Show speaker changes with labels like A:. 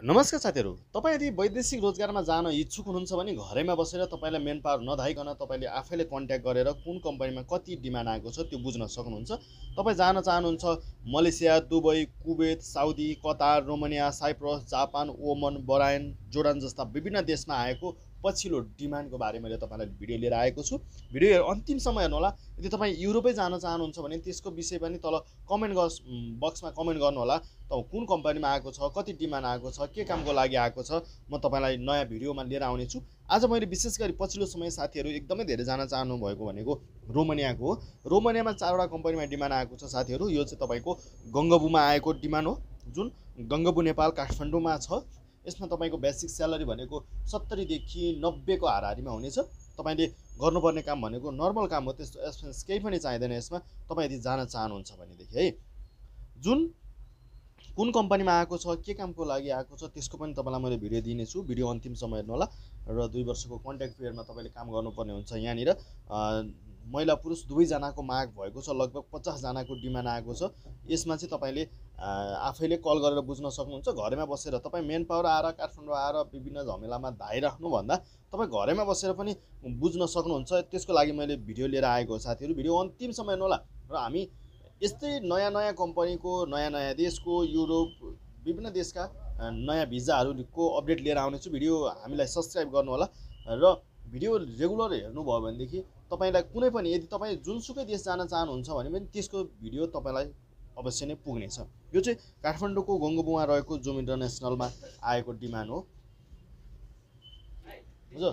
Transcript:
A: नमस्कार साथीहरू तपाईँ यदि वैदेशिक रोजगारमा जान इच्छुक हुनुहुन्छ भने घरैमा बसेर तपाईँलाई मेन पावर नधाइकन तपाईँले आफैले कन्ट्याक्ट गरेर कुन कम्पनीमा कति डिमान्ड आएको छ त्यो बुझ्न सक्नुहुन्छ। तपाईँ जान चाहनुहुन्छ Malaysia Dubai Kuwait Saudi Qatar Romania Cyprus Japan Oman Bahrain Jordan जस्ता विभिन्न देशमा आएको पछिल्लो डिमान्डको बारे मैले तपाईँलाई भिडियो लिएर आएको छु। भिडियो हेर- अन्तिमसम्म हेर्नुहोला यदि तपाईँ युरोपै जान चाहनुहुन्छ भने त्यसको विषय पनि तल कमेन्ट बक्समा कमेन्ट गर्नुहोला त कुन कम्पनीमा आएको छ कति डिमान्ड आएको छ के कामको लागि आएको छ म तपाईँलाई नयाँ भिडियोमा लिएर आउनेछु आज मैले विशेष गरी पछिल्लो समय साथीहरू एकदमै धेरै जान चाहनु भएको भनेको रोमानियाको हो। रोमानियामा चारवटा कम्पनीमा डिमान्ड आएको छ साथीहरू। यो चाहिँ तपाईँको गङ्गबुमा आएको डिमान्ड हो। जुन गङ्गबु नेपाल काठमाडौँमा छ। यसमा तपाईँको बेसिक स्यालेरी भनेको सत्तरीदेखि नब्बेको हाराहारीमा हुनेछ। तपाईँले गर्नुपर्ने काम भनेको नर्मल काम हो त्यस्तो एक्सपेन्स केही पनि चाहिँदैन यसमा। तपाईँ यदि जान चाहनुहुन्छ भनेदेखि है। जुन कुन कम्पनीमा आएको छ के कामको लागि आएको छ त्यसको पनि तपाईँलाई मैले भिडियो दिनेछु। भिडियो अन्तिमसम्म हेर्नु होला र दुई वर्षको कन्ट्याक्ट पिरियडमा तपाईँले काम गर्नुपर्ने हुन्छ यहाँनिर। महिला पुरुष दुवैजनाको माग भएको छ लगभग पचासजनाको डिमान्ड आएको छ। यसमा चाहिँ तपाईँले आफैले कल गरेर बुझ्न सक्नुहुन्छ। घरैमा बसेर तपाईँ मेन पावर आएर काठमाडौँ आएर विभिन्न झमेलामा धाइराख्नुभन्दा तपाईँ घरैमा बसेर पनि बुझ्न सक्नुहुन्छ। त्यसको लागि मैले भिडियो लिएर आएको साथीहरू भिडियो अन्तिमसम्म हेर्नु होला। र हामी यस्तै नयाँ नयाँ कम्पनीको नयाँ नयाँ देशको युरोप विभिन्न देशका नयाँ भिजाहरूको अपडेट लिएर आउनेछु। भिडियो हामीलाई सब्सक्राइब गर्नुहोला र भिडियो रेगुलर हेर्नुभयो भनेदेखि तपाईँलाई कुनै पनि यदि तपाईँ जुनसुकै देश जान चाहनुहुन्छ भने पनि त्यसको भिडियो तपाईँलाई अवश्य नै पुग्नेछ। यो चाहिँ काठमाडौँको गङ्गबुमा रहेको जुम इन्टरनेसनलमा आएको डिमान्ड हो। बुझ्यो